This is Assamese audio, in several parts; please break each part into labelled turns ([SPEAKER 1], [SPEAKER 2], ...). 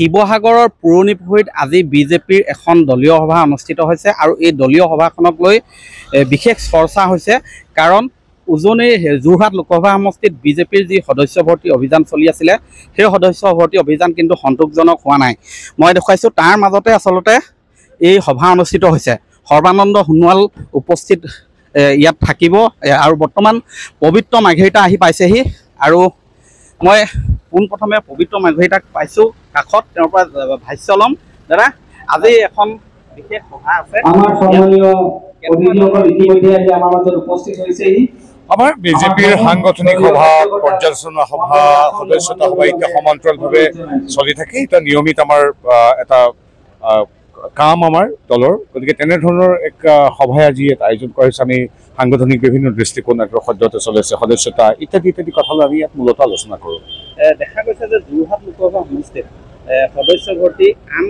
[SPEAKER 1] শিৱসাগৰৰ পুৰণি পুখুৰীত আজি বিজেপিৰ এখন দলীয় সভা অনুষ্ঠিত হৈছে আৰু এই দলীয় সভাখনক লৈ বিশেষ চৰ্চা হৈছে। কাৰণ উজনিৰ যোৰহাট লোকসভা সমষ্টিত বিজেপিৰ যি সদস্য ভৰ্তি অভিযান চলি আছিলে সেই সদস্য ভৰ্তি অভিযান কিন্তু সন্তোষজনক হোৱা নাই। মই দেখুৱাইছোঁ তাৰ মাজতে আচলতে এই সভা অনুষ্ঠিত হৈছে। সৰ্বানন্দ সোণোৱাল উপস্থিত ইয়াত থাকিব আৰু বৰ্তমান পবিত্ৰ মাৰ্ঘেৰিটা আহি পাইছেহি। আৰু মই পোনপ্ৰথমে পবিত্ৰ মাৰ্ঘেৰিটাক পাইছোঁ। কাষত তেওঁৰ পৰা ভাষ্য ল'ম। দাদা আজি এখন বিশেষ সভা আছে।
[SPEAKER 2] আমাৰ মাজত উপস্থিত হৈছেহি।
[SPEAKER 3] আমাৰ বিজেপিৰ সাংগঠনিক সভা পৰ্যালোচনা সভা সদস্যতা সভা এতিয়া সমান্তৰালভাৱে চলি থাকে। এতিয়া নিয়মিত আমাৰ এটা কাম আমাৰ দলৰ। গতিকে তেনেধৰণৰ এক সভাই আজি এটা আয়োজন কৰা হৈছে। আমি সাংগঠনিক বিভিন্ন দৃষ্টিকোণ সদ্যহতে চলি আছে সদস্যতা ইত্যাদি ইত্যাদি কথা লৈ আমি ইয়াত মূলত আলোচনা কৰোঁ।
[SPEAKER 1] দেখা গৈছে যে যোৰহাট লোকসভা সমষ্টিত সদস্য ভৰ্তি আন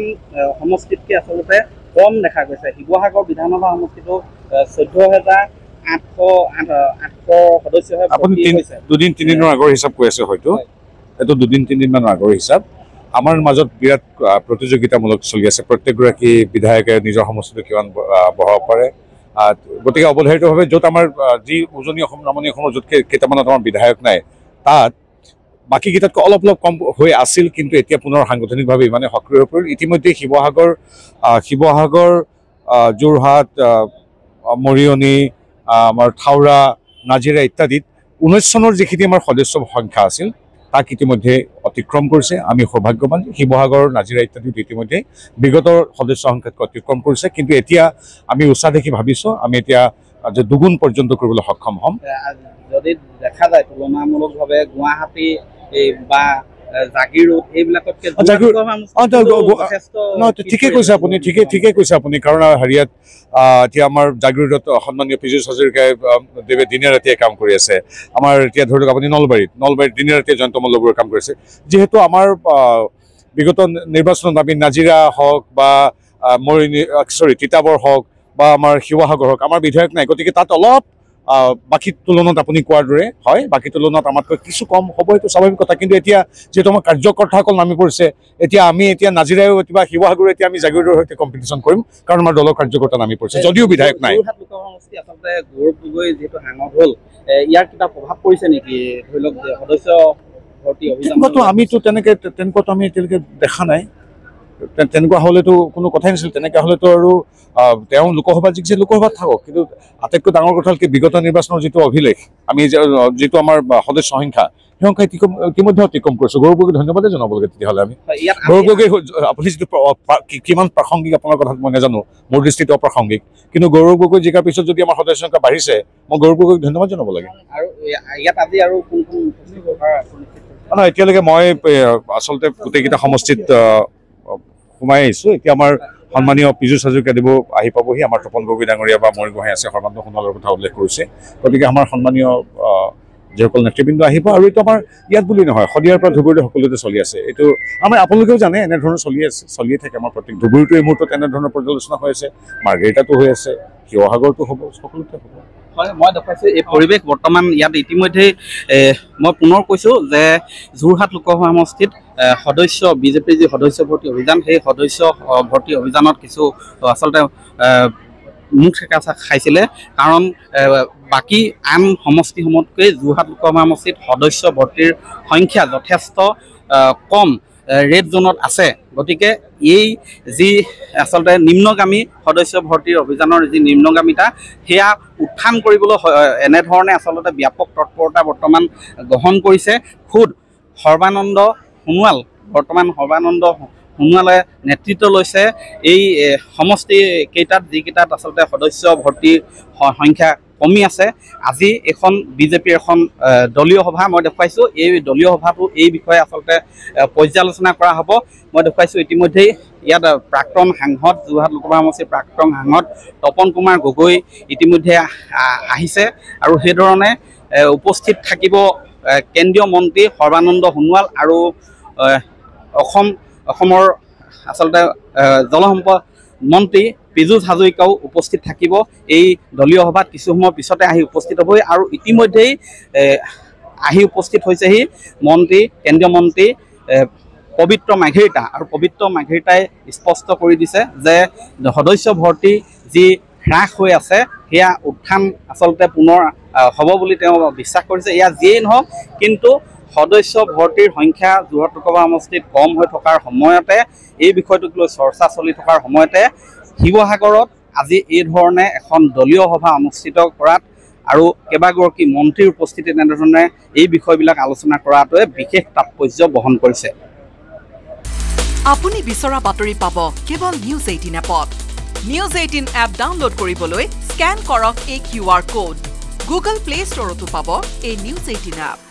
[SPEAKER 1] সমষ্টিতকৈ আচলতে কম দেখা গৈছে। শিৱসাগৰ বিধানসভা সমষ্টিটো চৈধ্য হেজাৰ আঠশ আঠ আঠশ সদস্যহে
[SPEAKER 3] আপুনি দুদিন তিনিদিনৰ আগৰ হিচাপ কৈ আছে হয়তো।
[SPEAKER 1] হয়।
[SPEAKER 3] এইটো দুদিন তিনিদিনমানৰ আগৰ হিচাপ। আমাৰ মাজত বিৰাট প্ৰতিযোগিতামূলক চলি আছে। প্ৰত্যেকগৰাকী বিধায়কে নিজৰ সমষ্টিটো কিমান বঢ়াব পাৰে। গতিকে অৱধাৰিতভাৱে য'ত আমাৰ যি উজনি অসম নামনি অসমৰ য'ত কেই- কেইটামানত আমাৰ বিধায়ক নাই তাত বাকীকেইটাতকৈ অলপ অলপ কম হৈ আছিল কিন্তু এতিয়া পুনৰ সাংগঠনিকভাৱে ইমানে সক্ৰিয় হৈ ইতিমধ্যে শিৱসাগৰ শিৱসাগৰ যোৰহাট মৰিয়নি আমাৰ থাওৰা নাজিৰা ইত্যাদিত ঊনৈছ চনৰ যিখিনি আমাৰ সদস্য সংখ্যা আছিল তাক ইতিমধ্যে অতিক্ৰম কৰিছে। আমি সৌভাগ্যৱান শিৱসাগৰ নাজিৰা ইত্যাদিত ইতিমধ্যে বিগত সদস্য সংখ্যাতকৈ অতিক্ৰম কৰিছে। কিন্তু এতিয়া আমি উৎসাহ দেখি ভাবিছোঁ আমি এতিয়া যে দুগুণ পৰ্যন্ত কৰিবলৈ সক্ষম হ'ম।
[SPEAKER 1] যদি দেখা যায় তুলনামূলকভাৱে গুৱাহাটী এই বা এইবিলাকতকৈ
[SPEAKER 3] ঠিকে কৈছে। আপুনি ঠিকে ঠিকে কৈছে আপুনি কাৰণ হেৰিয়াত এতিয়া আমাৰ জাগিৰোডত সন্মানীয় পীযুষ হাজৰিকাই দেৱে দিনে ৰাতিয়ে কাম কৰি আছে আমাৰ এতিয়া ধৰি লওক আপুনি নলবাৰীত নলবাৰীত দিনে ৰাতিয়ে জয়ন্ত মল্লবৰে কাম কৰিছে যিহেতু আমাৰ বিগত নিৰ্বাচনত আমি নাজিৰা হওক বা মৰিয়নি চৰি তিতাবৰ হওক বা আমাৰ শিৱসাগৰ হওক আমাৰ বিধায়ক নাই গতিকে তাত অলপ বাকী তুলনাত আপুনি কোৱাৰ দৰে হয়। বাকী তুলনাত আমাতকৈ কিছু কম হ'ব এইটো স্বাভাৱিক কথা কিন্তু এতিয়া যিহেতু আমাৰ কাৰ্যকৰ্তাসকল নামি পৰিছে এতিয়া আমি এতিয়া নাজিৰায়ো বা শিৱসাগৰো এতিয়া আমি জাগিৰোডৰ সৈতে কম্পিটিশ্যন কৰিম কাৰণ আমাৰ দলৰ কাৰ্যকৰ্তা নামি পৰিছে। যদিও বিধায়ক নাই।
[SPEAKER 1] আচলতে গৌৰৱ গগৈ যিহেতু সাঙত হ'ল ইয়াৰ কিবা প্ৰভাৱ পৰিছে নেকি? ধৰি লওক সদস্য
[SPEAKER 3] তেনেকুৱাতো আমিতো তেনেকে তেনেকুৱাতো আমি এতিয়ালৈকে দেখা নাই। তেনেকুৱা হ'লেতো কোনো কথাই নাছিল। তেনেকুৱা হ'লেতো আৰু তেওঁ লোকসভাত জিকিছে লোকসভাত থাকক কিন্তু আটাইতকৈ ডাঙৰ কথা হ'ল কি বিগত নিৰ্বাচনৰ যিটো অভিলেখ আমি যিটো আমাৰ সদস্য সংখ্যা সেই সংখ্যা ইতিমধ্যে অতিক্ৰম কৰিছোঁ। গৌৰৱ গগৈ ধন্যবাদেই জনাব লাগে তেতিয়াহ'লে আমি।
[SPEAKER 1] হয়, ইয়াত
[SPEAKER 3] গৌৰৱ
[SPEAKER 1] আজি-
[SPEAKER 3] গগৈ আপুনি যিটো কিমান প্ৰাসংগিক আপোনাৰ কথাত মই নাজানো মোৰ দৃষ্টিত অপ্ৰাসংগিক। কিন্তু গৌৰৱ গগৈ জিকাৰ পিছত যদি আমাৰ সদস্য সংখ্যা বাঢ়িছে মই গৌৰৱ গগৈক ধন্যবাদ জনাব লাগে।
[SPEAKER 1] আৰু এ- ইয়াত আজি আৰু কোন কোন উপস্থিত হোৱাৰ সুনিশ্চিত হৈছে?
[SPEAKER 3] নহয় এতিয়ালৈকে মই আচলতে গোটেইকেইটা সমষ্টিত সোমাই আহিছোঁ। এতিয়া আমাৰ সন্মানীয় পীযুষ হাজৰিকাদেৱো আহি পাবহি। আমাৰ তপন গগৈ ডাঙৰীয়া বা মৰি গোহাঁই আছে সৰ্বানন্দ সোণোৱালৰ কথা উল্লেখ কৰিছে। গতিকে আমাৰ সন্মানীয় যিসকল নেতৃবৃন্দ আহিব আৰু এইটো আমাৰ ইয়াত বুলি নহয় শদিয়াৰ পৰা ধুবুৰীলৈ সকলোতে চলি আছে। এইটো আমাৰ আপোনালোকেও জানে এনেধৰণৰ চলি আছে চলিয়ে থাকে আমাৰ প্ৰত্যেক। ধুবুৰীটো এই মুহূৰ্তত এনেধৰণৰ পৰ্যালোচনা হৈ আছে মাৰ্ঘেৰিটাতো হৈ আছে শিৱসাগৰতো হ'ব সকলোতে হ'ব।
[SPEAKER 1] হয় মই দেখুৱাইছোঁ এই পৰিৱেশ বৰ্তমান ইয়াত ইতিমধ্যেই মই পুনৰ কৈছোঁ যে যোৰহাট লোকসভা সমষ্টিত সদস্য বিজেপিৰ যি সদস্য ভৰ্তি অভিযান সেই সদস্য ভৰ্তি অভিযানত কিছু আচলতে মুখ থেকা খাইছিলে। কাৰণ বাকী আন সমষ্টিসমূহতকৈ যোৰহাট লোকসভা সমষ্টিত সদস্য ভৰ্তিৰ সংখ্যা যথেষ্ট কম। ৰেড জ'নত আছে। গতিকে এই যি আচলতে নিম্নগামী সদস্য ভৰ্তিৰ অভিযানৰ যি নিম্নগামিতা সেয়া উত্থান কৰিবলৈ এনেধৰণে আচলতে ব্যাপক তৎপৰতা বৰ্তমান গ্ৰহণ কৰিছে। খোদ সৰ্বানন্দ সোণোৱাল বৰ্তমান সৰ্বানন্দ সোণোৱালে নেতৃত্ব লৈছে। এই সমষ্টি কেইটাত যিকেইটাত আচলতে সদস্য ভৰ্তিৰ সংখ্যা কমি আছে। আজি এখন বিজেপিৰ এখন দলীয় সভা মই দেখুৱাইছোঁ। এই দলীয় সভাটো এই বিষয়ে আচলতে পৰ্যালোচনা কৰা হ'ব। মই দেখুৱাইছোঁ ইতিমধ্যেই ইয়াত প্ৰাক্তন সাংসদ যোৰহাট লোকসভা সমষ্টিৰ প্ৰাক্তন সাংসদ তপন কুমাৰ গগৈ ইতিমধ্যে আহিছে। আৰু সেইধৰণে উপস্থিত থাকিব কেন্দ্ৰীয় মন্ত্ৰী সৰ্বানন্দ সোণোৱাল আৰু অসম অসমৰ আচলতে জলসম্পদ মন্ত্ৰী পীযুষ হাজৰিকাও উপস্থিত থাকিব। এই দলীয় সভাত কিছু সময়ৰ পিছতে আহি উপস্থিত হ'বহি আৰু ইতিমধ্যেই আহি উপস্থিত হৈছেহি মন্ত্ৰী কেন্দ্ৰীয় মন্ত্ৰী পবিত্ৰ মাঘেৰিটা। আৰু পবিত্ৰ মাঘেৰিটাই স্পষ্ট কৰি দিছে যে সদস্য ভৰ্তি যি হ্ৰাস হৈ আছে সেয়া উত্থান আচলতে পুনৰ হ'ব বুলি তেওঁ বিশ্বাস কৰিছে। এয়া যিয়েই নহওক কিন্তু সদস্য ভৰ্তিৰ সংখ্যা যোৰহাট লোকসভা সমষ্টিত কম হৈ থকাৰ সময়তে এই বিষয়টোক লৈ চৰ্চা চলি থকাৰ সময়তে শিৱসাগৰত আজি এই ধৰণে এখন দলীয় সভা অনুষ্ঠিত কৰাত আৰু কেইবাগৰাকী মন্ত্ৰীৰ উপস্থিতিত এনেধৰণে এই বিষয়বিলাক আলোচনা কৰাটোৱে বিশেষ তাৎপৰ্য বহন কৰিছে।
[SPEAKER 4] আপুনি বিচৰা বাতৰি পাব কেৱল নিউজ এইটিন এপত। নিউজ এইটিন এপ ডাউনলোড কৰিবলৈ স্কেন কৰক এই কিউ কোড। গুগল প্লে ষ্টৰতো পাব এই নিউজ এইটিন এপ।